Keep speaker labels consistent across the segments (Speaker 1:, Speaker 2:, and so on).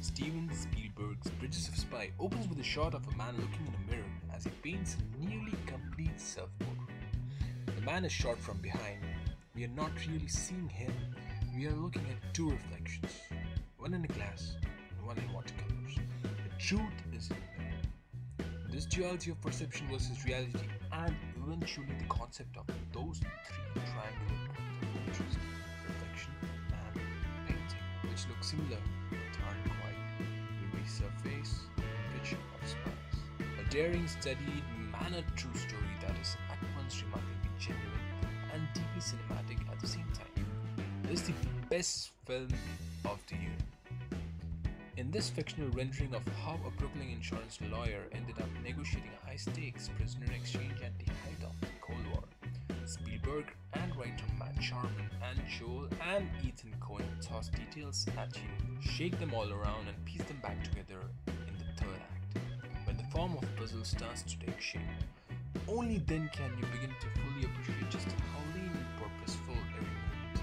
Speaker 1: Steven Spielberg's Bridges of Spy opens with a shot of a man looking in a mirror as he paints a nearly complete portrait. The man is shot from behind. We are not really seeing him, we are looking at two reflections one in a glass and one in watercolors. The truth is in the. This duality of perception versus reality, and eventually the concept of those three triangular interest reflection and painting, which look similar surface picture of spies. A daring, studied, mannered true story that is at once remarkably genuine and deeply cinematic at the same time. This is the best film of the year. In this fictional rendering of how a Brooklyn insurance lawyer ended up negotiating a high stakes prisoner exchange at the height of the Cold War, Spielberg and writer Matt Charman and Joel and Ethan Coen toss details at you, shake them all around, and piece them back together form of puzzle starts to take shape. Only then can you begin to fully appreciate just how lean and purposeful every moment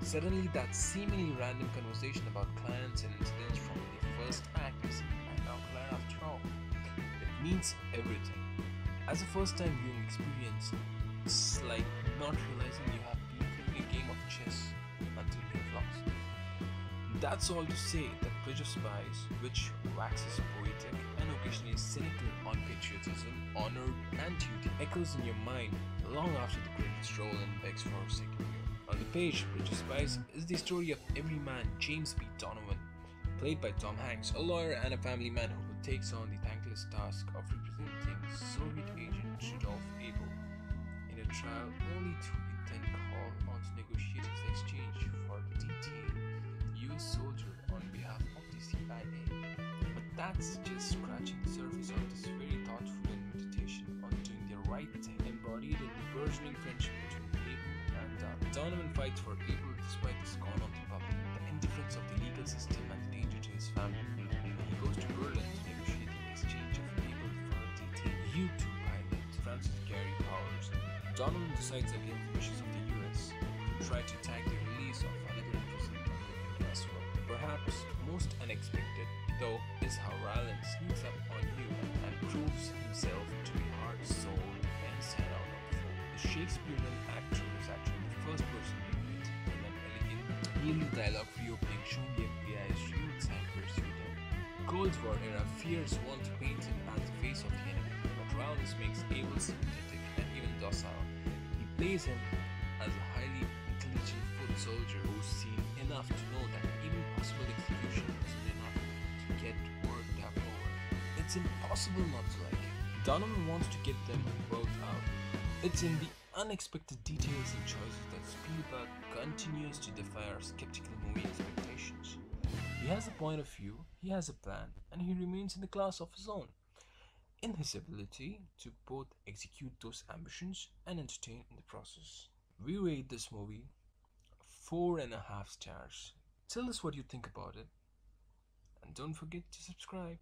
Speaker 1: is. Suddenly, that seemingly random conversation about clients and incidents from the first act is now outlier after all. It means everything. As a first time viewing experience, it's like not realizing you have been playing a game of chess until you have lost. That's all to say that Bridge of Spies, which waxes poetic and occasionally cynical on patriotism, honor, and duty, echoes in your mind long after the credits roll and begs for a second view. On the page, Bridge of Spies is the story of everyman James B. Donovan, played by Tom Hanks, a lawyer and a family man who takes on the thankless task of representing Soviet agent Rudolf Abel in a trial only to be then called on to negotiate that's just scratching the surface of this very thoughtful meditation on doing the right thing, embodied in the burgeoning friendship between Abel and uh, Don. Donovan fights for Abel despite the scorn of the public, the indifference of the legal system, and the danger to his family. He goes to Berlin to negotiate the exchange of Abel for a detained U-2 pilot, Francis Gary Powers. Donovan decides against the wishes of the US to try to tag the release of another American as well. Perhaps most unexpected, though, is how Rylance sneaks up on you and proves himself to be heart, soul, and head out of the fold. The Shakespearean actor is actually the first person we meet in an elegant, nearly dialogue-free opening showing the FBI's real time pursuit Cold War era fears want to paint him as the face of the enemy, but Rylance makes Abel sympathetic and even docile. He plays him as a highly intelligent foot soldier who's seen enough to know that execution enough to get work done over. It's impossible not to like him. Donovan wants to get them both out. It's in the unexpected details and choices that Spielberg continues to defy our skeptical movie expectations. He has a point of view, he has a plan, and he remains in the class of his own. In his ability to both execute those ambitions and entertain in the process. We rate this movie four and a half stars. Tell us what you think about it, and don't forget to subscribe.